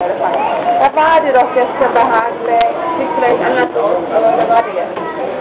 Där var det dock efter behandling, fick ett annat år, det var det.